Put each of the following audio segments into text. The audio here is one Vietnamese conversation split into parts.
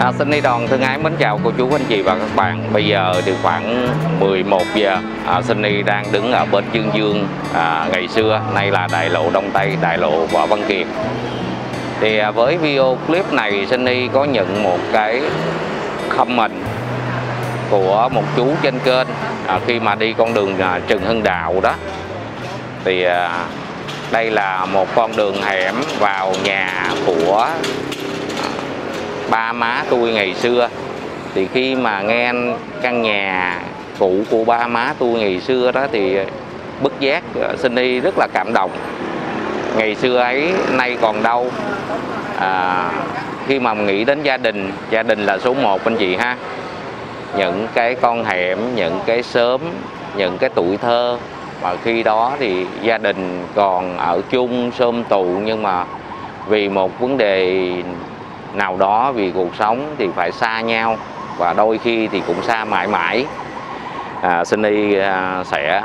À, xin đi đoàn thân ái mến chào cô chú anh chị và các bạn. Bây giờ thì khoảng 11 giờ. À, Sunny đang đứng ở bên Dương Dương. À, Ngày xưa nay là đại lộ Đông Tây Đại lộ Võ Văn Kiệt. Thì à, với video clip này Sunny có nhận một cái comment Của một chú trên kênh. À, Khi mà đi con đường à, Trần Hưng Đạo đó. Thì à, đây là một con đường hẻm vào nhà của ba má tôi ngày xưa. Thì khi mà nghe căn nhà cũ của ba má tôi ngày xưa đó thì bất giác ờ, sinh đi rất là cảm động. Ngày xưa ấy nay còn đâu. À, khi mà nghĩ đến gia đình gia đình là số 1 anh chị ha. Những cái con hẻm những cái sớm những cái tuổi thơ. Mà khi đó thì gia đình còn ở chung sôm tụ. Nhưng mà vì một vấn đề nào đó vì cuộc sống thì phải xa nhau và đôi khi thì cũng xa mãi mãi. À, Sunny à, sẽ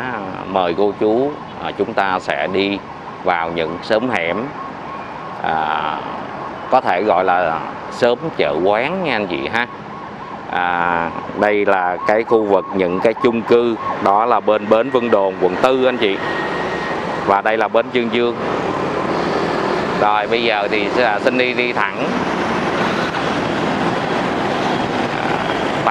mời cô chú à, chúng ta sẽ đi vào những sớm hẻm à, có thể gọi là sớm chợ quán nha anh chị ha. À, đây là cái khu vực những cái chung cư đó là bên bến Vân Đồn quận tư anh chị. Và đây là bến Dương Dương. Rồi bây giờ thì à, xin đi đi thẳng.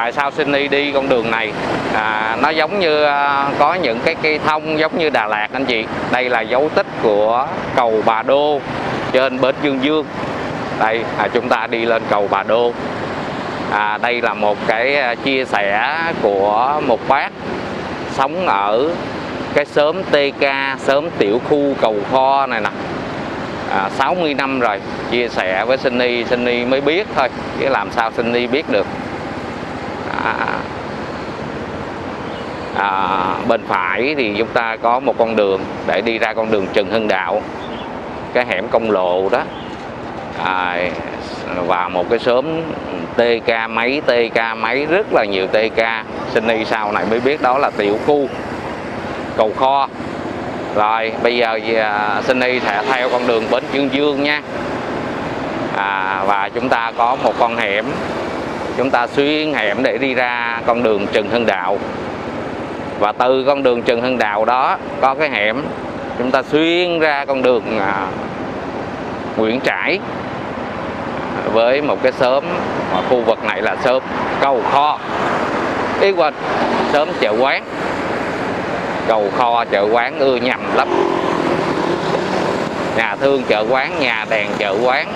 Tại sao Sydney đi con đường này? À, nó giống như à, có những cái cây thông giống như Đà Lạt anh chị. Đây là dấu tích của cầu Bà Đô trên bến Dương Dương. Đây à, chúng ta đi lên cầu Bà Đô. À, đây là một cái à, chia sẻ của một bác sống ở cái xóm TK xóm tiểu khu cầu kho này nè. À, 60 năm rồi chia sẻ với Sunny Sunny mới biết thôi chứ làm sao Sunny biết được à, bên phải thì chúng ta có một con đường để đi ra con đường Trần Hưng Đạo cái hẻm công lộ đó. À, và một cái xóm TK máy TK máy rất là nhiều TK sinh y sau này mới biết đó là tiểu khu cầu kho. Rồi bây giờ à, sinh y sẽ theo con đường bến Dương Dương nha. À, và chúng ta có một con hẻm chúng ta xuyên hẻm để đi ra con đường Trần Hưng Đạo. Và từ con đường Trần Hưng Đạo đó có cái hẻm. Chúng ta xuyên ra con đường à, Nguyễn Trãi với một cái xóm mà khu vực này là xóm cầu kho. Ý quên xóm chợ quán. Cầu kho chợ quán ưa nhầm lắm. Nhà thương chợ quán nhà đèn chợ quán.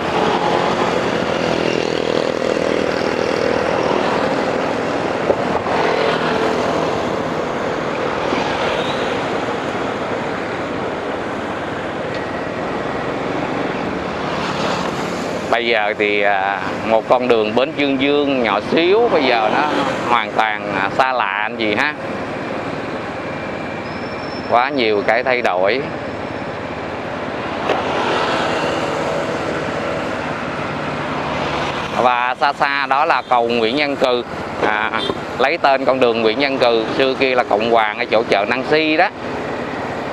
Bây giờ thì à, một con đường bến Dương Dương nhỏ xíu bây giờ nó hoàn toàn à, xa lạ anh gì ha? Quá nhiều cái thay đổi. Và xa xa đó là cầu Nguyễn Nhân Cừ. À, lấy tên con đường Nguyễn Nhân Cừ xưa kia là Cộng Hoàng ở chỗ chợ Năng Si đó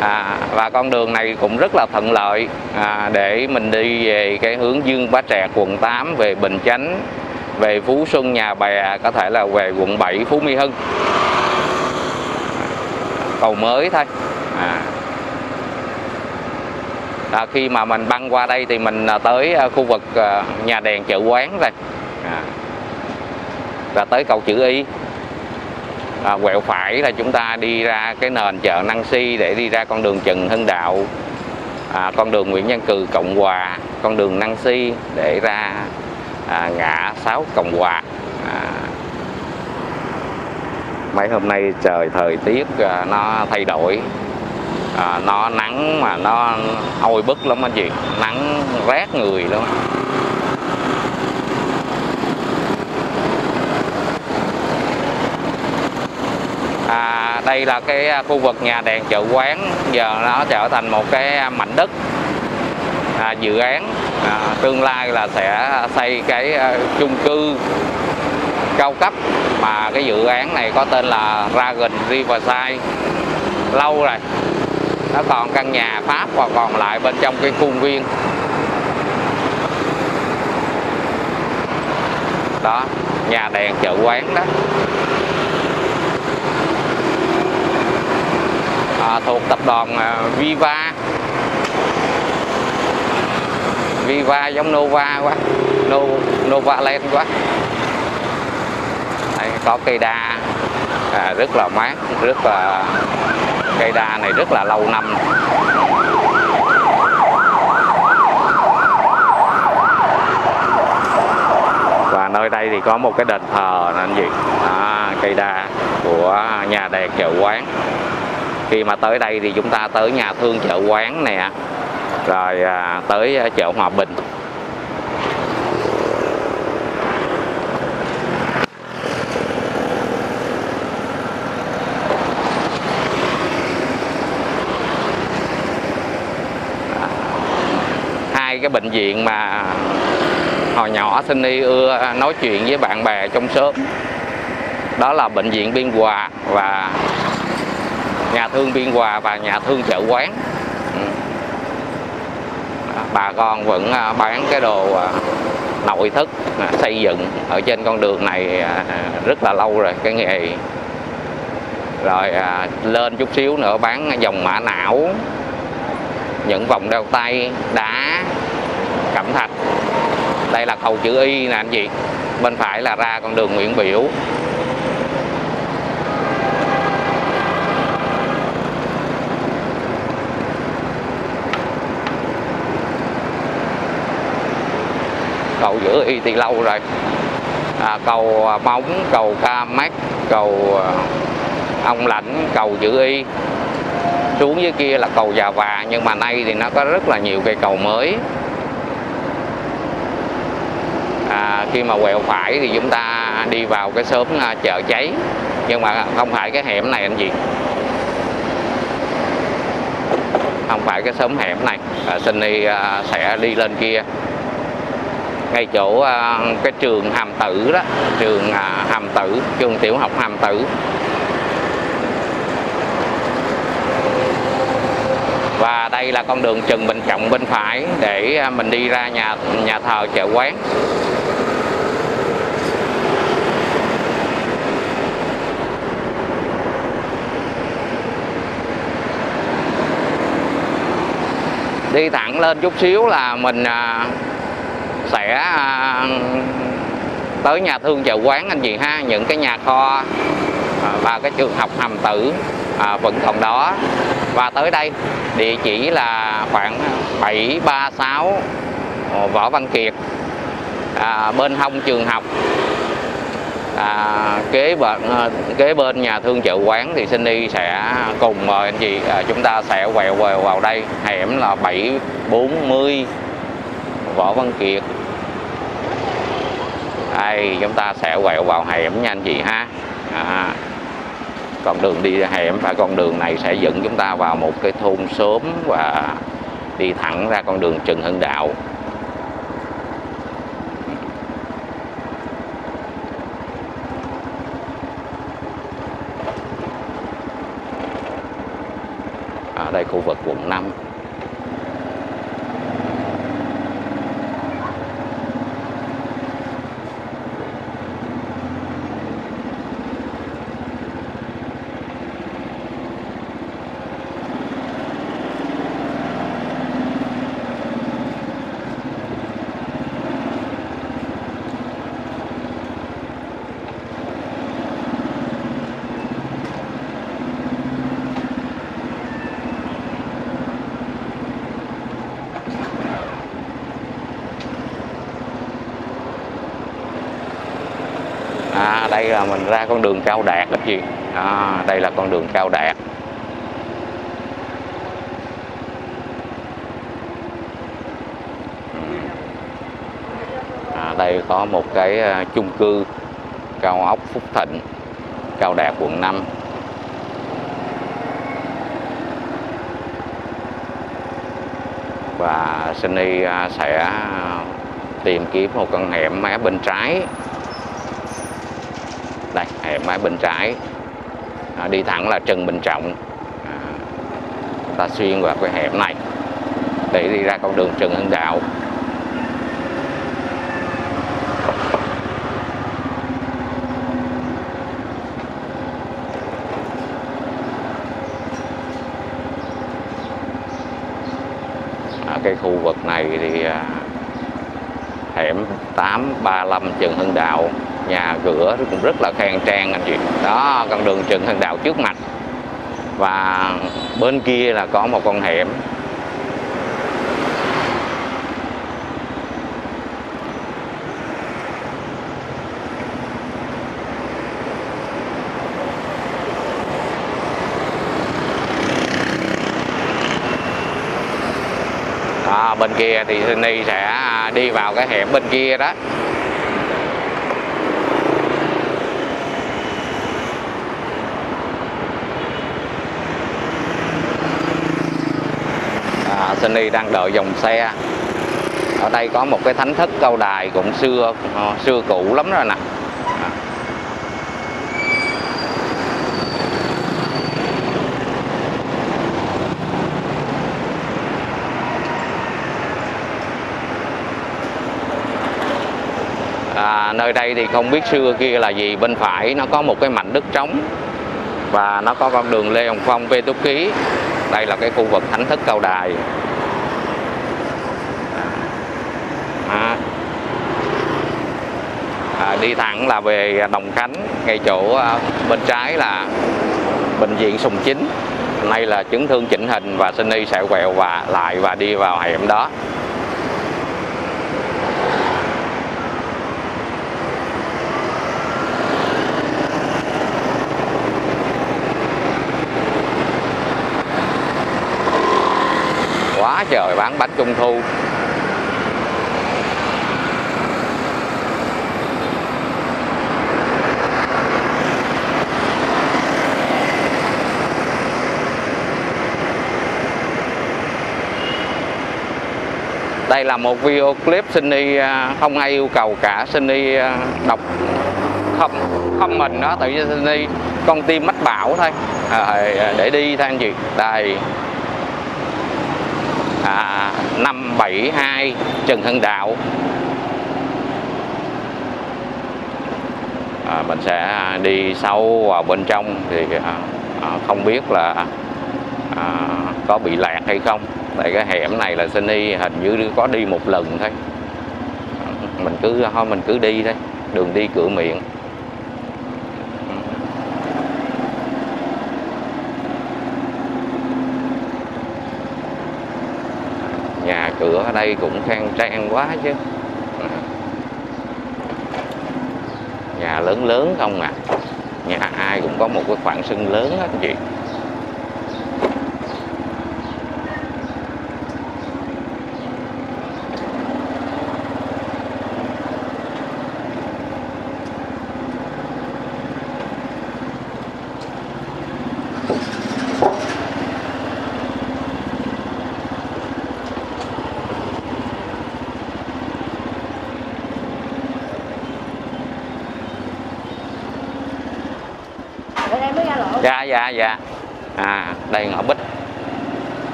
à, và con đường này cũng rất là thuận lợi à, để mình đi về cái hướng Dương Bá Trạc quận 8 về Bình Chánh về Phú Xuân Nhà Bè có thể là về quận 7 Phú Mỹ Hưng cầu mới thôi à. À, khi mà mình băng qua đây thì mình à, tới à, khu vực à, nhà đèn chợ quán rồi à. và tới cầu chữ Y à, quẹo phải là chúng ta đi ra cái nền chợ Năng Si để đi ra con đường Trần Hưng Đạo. À, con đường Nguyễn Văn Cừ Cộng Hòa con đường Năng Si để ra à, ngã sáu Cộng Hòa. À, mấy hôm nay trời thời tiết à, nó thay đổi. À, nó nắng mà nó oi bức lắm anh chị nắng rát người luôn à, đây là cái à, khu vực nhà đèn chợ quán. Giờ nó trở thành một cái à, mảnh đất à, dự án. À, tương lai là sẽ xây cái à, chung cư cao cấp mà cái dự án này có tên là Dragon Riverside. Lâu rồi nó còn căn nhà Pháp và còn lại bên trong cái khuôn viên. Đó nhà đèn chợ quán đó. À, thuộc tập đoàn à, Viva. Viva giống Nova quá. No, Nova Land quá. Đây, có cây đa à, rất là mát rất là cây đa này rất là lâu năm. Và nơi đây thì có một cái đền thờ anh chị à, cây đa của nhà đèn chợ quán khi mà tới đây thì chúng ta tới nhà thương chợ quán nè. Rồi à, tới à, chợ Hòa Bình. Hai cái bệnh viện mà hồi nhỏ sinh y ưa à, nói chuyện với bạn bè trong xóm. Đó là bệnh viện Biên Hòa và nhà thương Biên Hòa và nhà thương chợ quán. Ừ. Bà con vẫn à, bán cái đồ à, nội thất à, xây dựng ở trên con đường này rất là lâu rồi, cái nghề. Rồi lên chút xíu nữa bán dòng mã não, những vòng đeo tay, đá, cẩm thạch. Đây là cầu chữ Y nè anh chị. Bên phải là ra con đường Nguyễn Biểu. Cầu giữa Y thì lâu rồi. À, cầu à, Móng cầu Ca Mát cầu à, Ông Lãnh cầu chữ Y. Xuống dưới kia là cầu Già Và nhưng mà nay thì nó có rất là nhiều cây cầu mới. À, khi mà quẹo phải thì chúng ta đi vào cái xóm à, chợ cháy. Nhưng mà không phải cái hẻm này anh chị không phải cái xóm hẻm này. À, Sunny à, sẽ đi lên kia ngay chỗ uh, cái trường hàm tử đó trường uh, hàm tử trường tiểu học hàm tử. Và đây là con đường Trần Bình Trọng bên phải để à, mình đi ra nhà nhà thờ chợ quán. Đi thẳng lên chút xíu là mình sẽ à, tới nhà thương chợ quán anh chị ha những cái nhà kho à, và cái trường học hàm tử à, vẫn còn đó. Và tới đây địa chỉ là khoảng 736 ờ, Võ Văn Kiệt à, bên hông trường học. À, kế bên ờ, kế bên nhà thương chợ quán thì Cindy sẽ cùng mời anh chị à, chúng ta sẽ quẹo quẹo vào đây. Hẻm là 740 Võ Văn Kiệt đây chúng ta sẽ quẹo vào hẻm nha anh chị ha. À, con đường đi hẻm và con đường này sẽ dẫn chúng ta vào một cái thôn xóm và đi thẳng ra con đường Trần Hưng Đạo. Ở đây khu vực quận 5 à, đây là mình ra con đường cao đạt đó chị. À, đây là con đường cao đạt. À, đây có một cái à, chung cư cao ốc Phúc Thịnh cao đạt quận 5 và Sunny à, sẽ à, tìm kiếm một con hẻm mé bên trái phải bên trái à, đi thẳng là Trần Bình Trọng. À, ta xuyên qua cái hẻm này để đi ra con đường Trần Hưng Đạo. À, cái khu vực này thì à, hẻm 835 Trần Hưng Đạo nhà cửa cũng rất là khang trang anh chị. Đó, con đường Trần Hưng Đạo trước mặt. Và bên kia là có một con hẻm. Bên kia thì Sydney sẽ đi vào cái hẻm bên kia đó à, Sunny đang đợi dòng xe. Ở đây có một cái thánh thất câu đài cũng xưa ờ, xưa cũ lắm rồi nè. À. à, nơi đây thì không biết xưa kia là gì. Bên phải nó có một cái mảnh đất trống và nó có con đường Lê Hồng Phong Vê Túc Ký. Đây là cái khu vực thánh thất cao đài à. À, đi thẳng là về Đồng Khánh, ngay chỗ ờ, bên trái là bệnh viện Sùng Chính. Nay là chấn thương chỉnh hình và Sunny sẽ quẹo và lại và đi vào hẻm đó. Quá trời bán bánh trung thu. Đây là một video clip xin đi à, không ai yêu cầu cả. Xin đi à, đọc không không mình đó tự nhiên đi con tim mách bảo thôi. À, à để đi thôi anh chị đây. À, 572 Trần Hưng Đạo. À, mình sẽ đi sâu vào bên trong thì à, không biết là à, có bị lạc hay không tại cái hẻm này là Sunny hình như có đi một lần thôi. Mình cứ, thôi, mình cứ đi thôi. Đường đi cửa miệng. Nhà cửa ở đây cũng khang trang quá chứ. Nhà lớn lớn không à. Nhà ai cũng có một cái khoảng sân lớn hết anh chị Ở đây mới ra lộ dạ dạ dạ. À đây ngõ bích.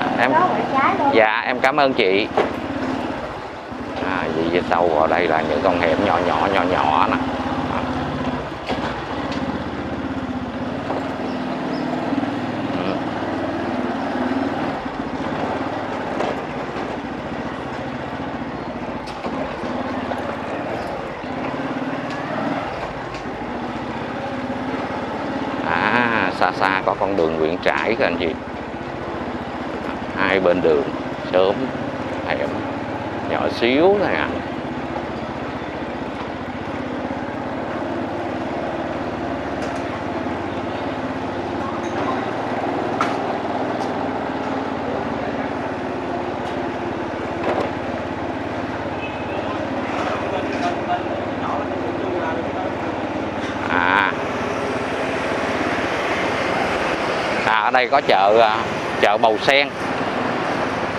À, em dạ em cảm ơn chị. À vì về sau vào đây là những con hẻm nhỏ nhỏ nhỏ nhỏ nè À. Ừ. à xa xa có con đường các anh chị. Hai bên đường sớm hẻm nhỏ xíu thôi à đây có chợ à, chợ Bầu Sen.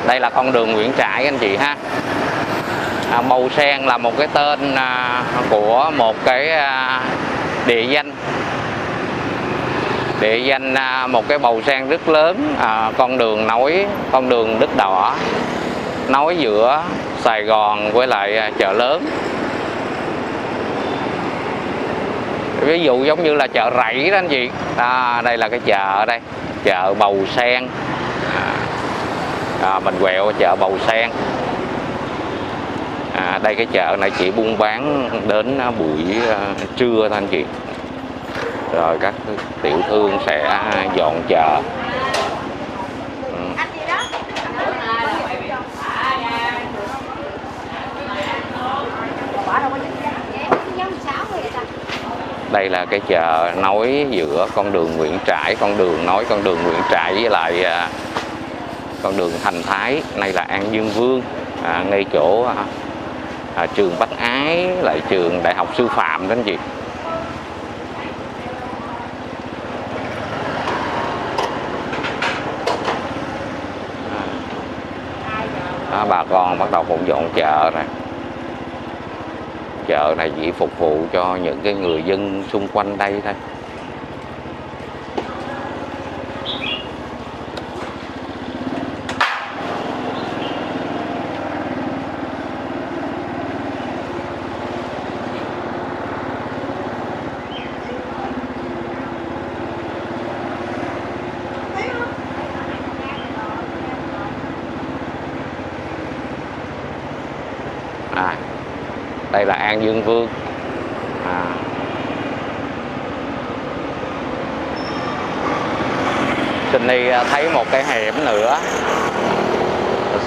Đây là con đường Nguyễn Trãi anh chị ha. À, Bầu Sen là một cái tên à, của một cái à, địa danh. Địa danh à, một cái bầu sen rất lớn à, con đường nối con đường đất đỏ nối giữa Sài Gòn với lại à, chợ lớn. Ví dụ giống như là chợ rẫy đó anh chị. À, đây là cái chợ ở đây chợ bầu sen. À, à, mình quẹo chợ Bầu Sen. À, đây cái chợ này chỉ buôn bán đến à, buổi à, trưa thôi anh chị. Rồi các tiểu thương sẽ dọn chợ Ừ. Anh gì đó? Bỏ đâu có dính giá. Giống sáu người ta đây là cái chợ nối giữa con đường Nguyễn Trãi con đường nối con đường Nguyễn Trãi với lại à, con đường Thành Thái nay là An Dương Vương à, ngay chỗ à, à, trường Bách Ái lại trường Đại học Sư phạm đó anh chị. À, à, bà con bắt đầu hỗn dọn chợ này chợ này chỉ phục vụ cho những cái người dân xung quanh đây thôi. Đây là An Dương Vương. À. Sunny à, thấy một cái hẻm nữa.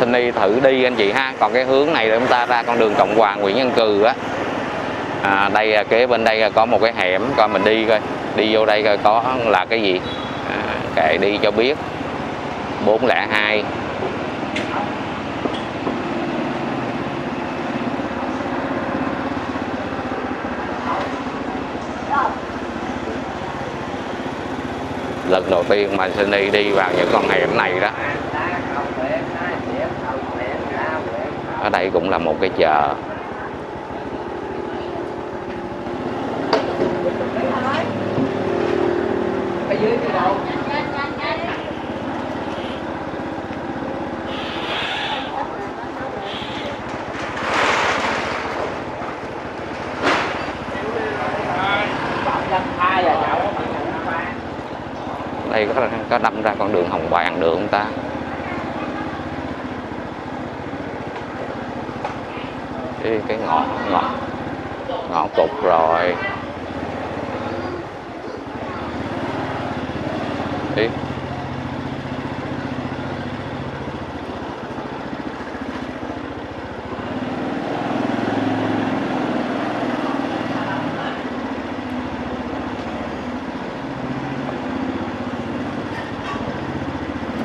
Sunny thử đi anh chị ha. Còn cái hướng này chúng ta ra con đường Cộng Hòa Nguyễn Nhân Cừ á. À, đây à, kế bên đây à, có một cái hẻm. Coi mình đi coi. Đi vô đây coi có là cái gì. À, kệ đi cho biết. 402 lần đầu tiên mà Sunny đi vào những con hẻm này đó. Ở đây cũng là một cái chợ đây có có đâm ra con đường hồng bàng được không ta cái, ngọt ngọt ngọt cục rồi đi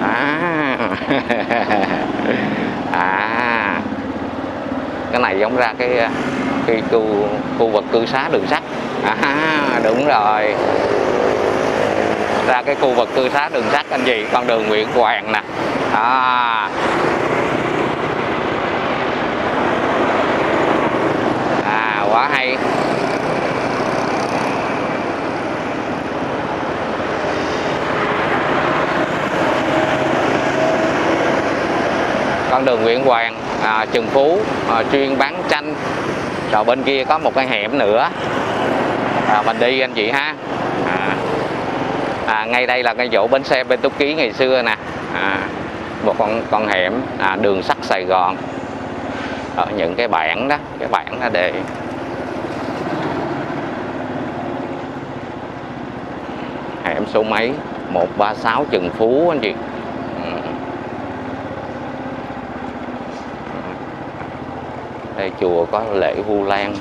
à à cái này giống ra cái à, cái khu khu vực cư xá đường sắt. À đúng rồi. Ra cái khu vực cư xá đường sắt anh chị con đường Nguyễn Hoàng nè. À. À quá hay. Con đường Nguyễn Hoàng à, Trần Phú à, chuyên bán chanh rồi bên kia có một cái hẻm nữa. À, mình đi anh chị ha. À, à, ngay đây là cái chỗ bến xe bên Túc Ký ngày xưa nè. À, một con con hẻm à, đường sắt Sài Gòn. Ở những cái bảng đó cái bảng đó để hẻm số mấy? 136 Trần Phú anh chị ừ. đây chùa có lễ Vu Lan.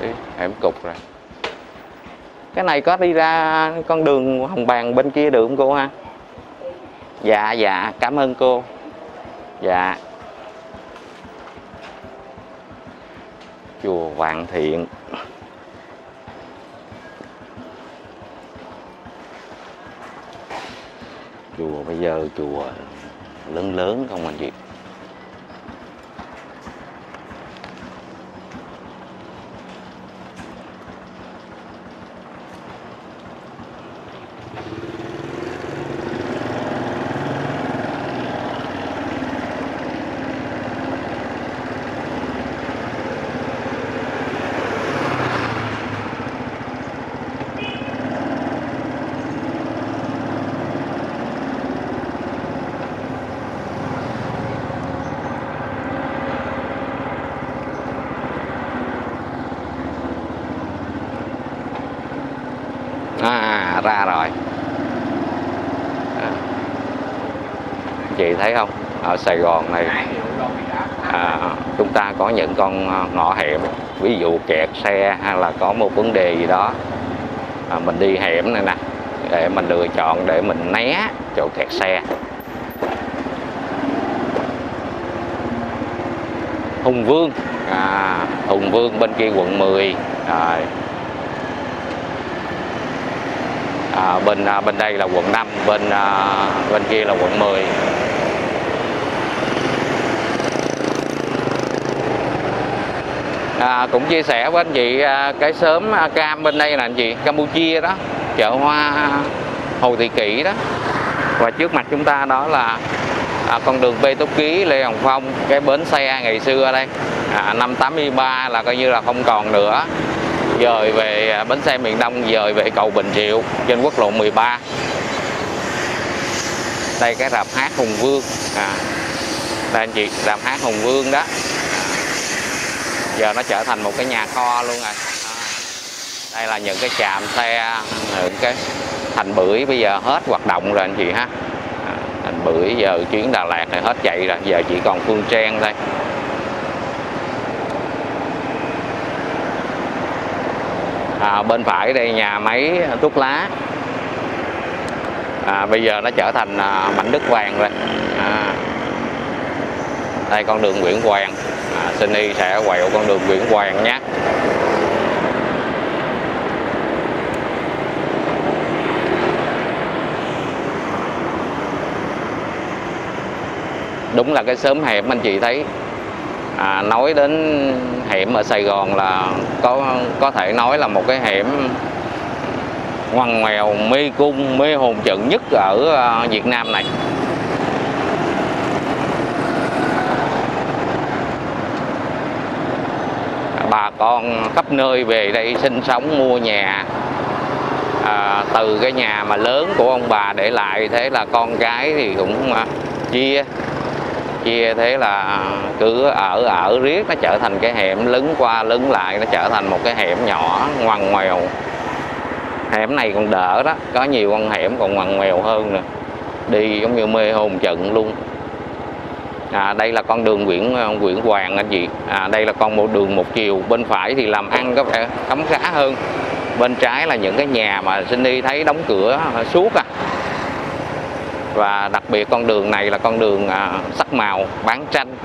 Đi, hẻm cục rồi. Cái này có đi ra con đường hồng bàng bên kia được không cô ha? Dạ dạ cảm ơn cô. Dạ. Chùa Vạn Thiện. Chùa chùa lớn lớn không anh chị ra rồi à. chị thấy không? Ở Sài Gòn này à, chúng ta có những con à, ngõ hẻm ví dụ kẹt xe hay là có một vấn đề gì đó à, mình đi hẻm này nè để mình lựa chọn để mình né chỗ kẹt xe. Hùng Vương à, Hùng Vương bên kia quận 10 rồi. À, bên à, bên đây là quận 5 bên à, bên kia là quận 10 à, cũng chia sẻ với anh chị à, cái sớm à, cam bên đây là anh chị Campuchia đó chợ hoa Hồ Thị Kỷ đó. Và trước mặt chúng ta đó là à, con đường Bê Túc Ký Lê Hồng Phong cái bến xe ngày xưa ở đây. À, năm 83 là coi như là không còn nữa. Dời về à, bến xe miền Đông dời về cầu Bình Triệu trên quốc lộ 13 đây cái rạp hát Hùng Vương. À, đây anh chị rạp hát Hùng Vương đó giờ nó trở thành một cái nhà kho luôn rồi. Đây là những cái trạm xe những cái thành bưởi bây giờ hết hoạt động rồi anh chị ha. Thành bưởi giờ chuyến Đà Lạt này hết chạy rồi giờ chỉ còn Phương Trang thôi. À, bên phải đây nhà máy thuốc lá. À, bây giờ nó trở thành à, mảnh đất vàng rồi. À, đây con đường Nguyễn Hoàng à, Y sẽ quẹo con đường Nguyễn Hoàng nhé. Đúng là cái sớm hẻm anh chị thấy. À, nói đến hẻm ở Sài Gòn là có có thể nói là một cái hẻm ngoằn ngoèo mê cung mê hồn trận nhất ở à, Việt Nam này bà con khắp nơi về đây sinh sống mua nhà à, từ cái nhà mà lớn của ông bà để lại. Thế là con cái thì cũng à, chia chia thế là cứ ở ở riết nó trở thành cái hẻm lấn qua lấn lại nó trở thành một cái hẻm nhỏ ngoằn ngoèo. Hẻm này còn đỡ đó có nhiều con hẻm còn ngoằn ngoèo hơn nè đi giống như mê hồn trận luôn à, đây là con đường Nguyễn ờ, Nguyễn Hoàng anh chị. À, đây là con một đường một chiều. Bên phải thì làm ăn có vẻ khấm khá hơn. Bên trái là những cái nhà mà sinh đi thấy đóng cửa ờ, suốt à. Và đặc biệt con đường này là con đường à, sắc màu bán tranh.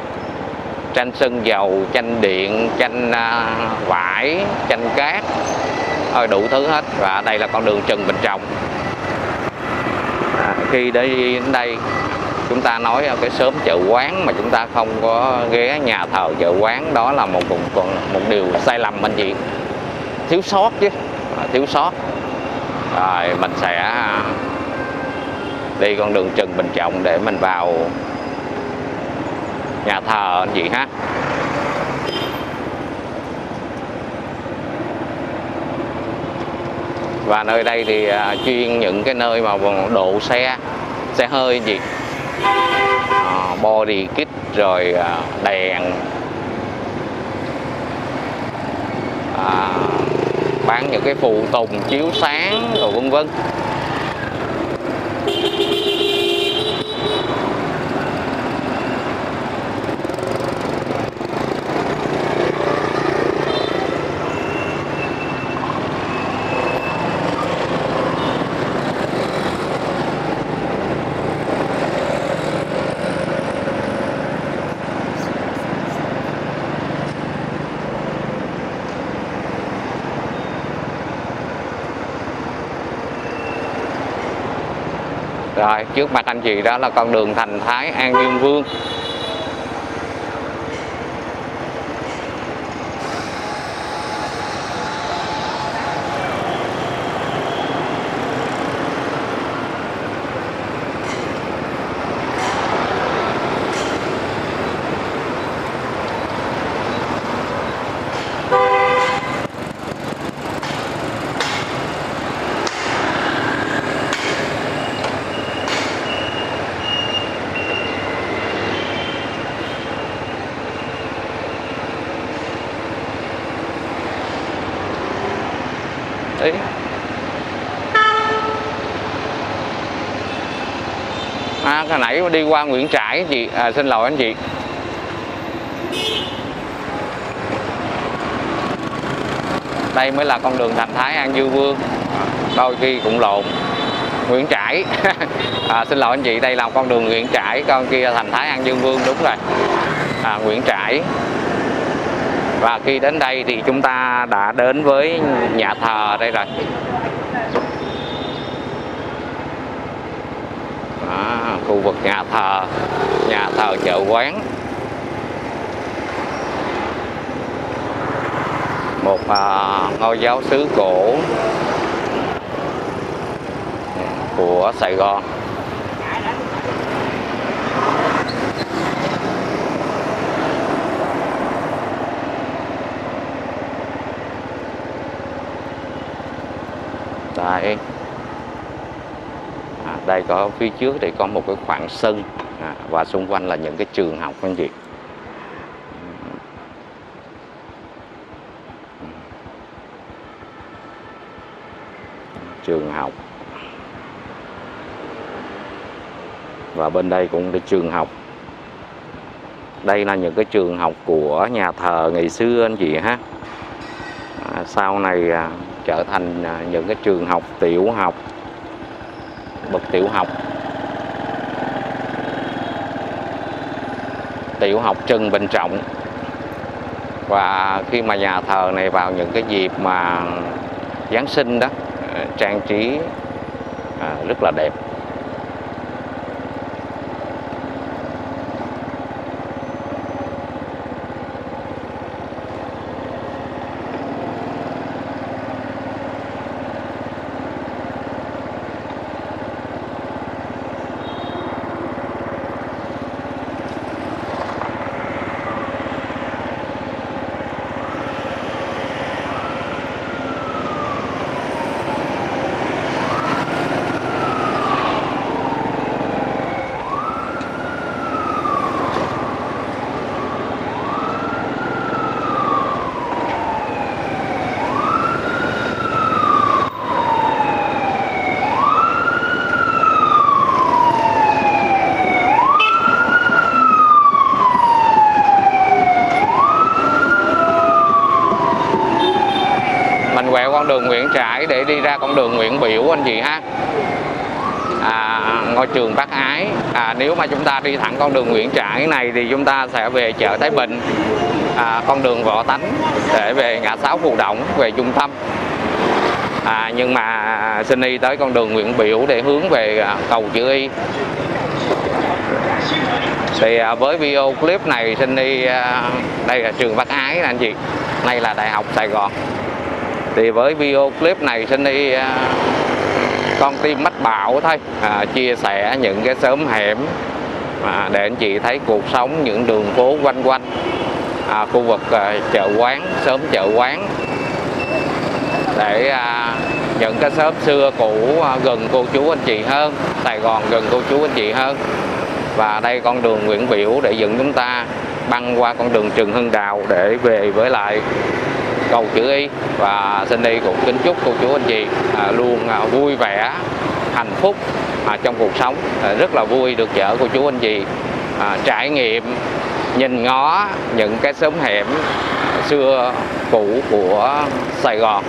Tranh sơn dầu tranh điện tranh à, vải tranh cát. Thôi đủ thứ hết. Và đây là con đường Trần Bình Trọng. À, khi đến đây chúng ta nói cái sớm chợ quán mà chúng ta không có ghé nhà thờ chợ quán đó là một một, một điều sai lầm anh chị. Thiếu sót chứ à, thiếu sót. Rồi mình sẽ đi con đường Trần Bình Trọng để mình vào nhà thờ anh chị ha. Và nơi đây thì à, chuyên những cái nơi mà độ xe xe hơi anh chị body kit rồi à, đèn. À, bán những cái phụ tùng chiếu sáng rồi vân vân. Rồi trước mặt anh chị đó là con đường Thành Thái An Dương Vương Đấy hồi nãy đi qua Nguyễn Trãi anh chị à, xin lỗi anh chị. Đây mới là con đường Thành Thái An Dương Vương. Đôi khi cũng lộn. Nguyễn Trãi. À, xin lỗi anh chị đây là con đường Nguyễn Trãi con kia Thành Thái An Dương Vương đúng rồi. À, Nguyễn Trãi. Và khi đến đây thì chúng ta đã đến với nhà thờ đây rồi Đó, khu vực nhà thờ nhà thờ chợ quán. Một à, ngôi giáo sứ cổ của Sài Gòn Đấy. À, đây có phía trước thì có một cái khoảng sân. À, và xung quanh là những cái trường học anh chị trường học. Và bên đây cũng là trường học. Đây là những cái trường học của nhà thờ ngày xưa anh chị ha. À, sau này à, trở thành à, những cái trường học tiểu học bậc tiểu học. Tiểu học Trần Bình Trọng. Và khi mà nhà thờ này vào những cái dịp mà Giáng sinh đó ờ, trang trí à, rất là đẹp mình quẹo con đường Nguyễn Trãi để đi ra con đường Nguyễn Biểu anh chị ha. À, ngôi trường Bác Ái. À, nếu mà chúng ta đi thẳng con đường Nguyễn Trãi này thì chúng ta sẽ về chợ Thái Bình. À, con đường Võ Tánh để về ngã sáu Phù Động về trung tâm. À, nhưng mà xin đi tới con đường Nguyễn Biểu để hướng về à, cầu chữ Y. Thì à, với video clip này xin đi à, đây là trường Bác Ái nè anh chị. Đây là Đại học Sài Gòn thì với video clip này xin đi à, con tim mách bảo thôi. À, chia sẻ những cái sớm hẻm à, để anh chị thấy cuộc sống những đường phố quanh quanh. À, khu vực à, chợ quán sớm chợ quán. Để à, những cái sớm xưa cũ à, gần cô chú anh chị hơn Sài Gòn gần cô chú anh chị hơn. Và đây con đường Nguyễn Biểu để dẫn chúng ta băng qua con đường Trần Hưng Đạo để về với lại cầu chữ Y. Và xin đi cũng kính chúc cô chú anh chị à, luôn à, vui vẻ, hạnh phúc à, trong cuộc sống. Rất là vui được chở cô chú anh chị trải nghiệm, nhìn ngó những cái xóm hẻm xưa cũ của Sài Gòn.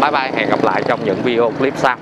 Bye bye, hẹn gặp lại trong những video clip sau.